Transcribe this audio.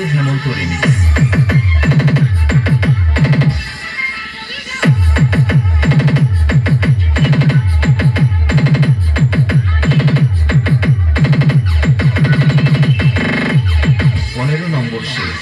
José Ramón Torres. পনেরো নম্বর শেষ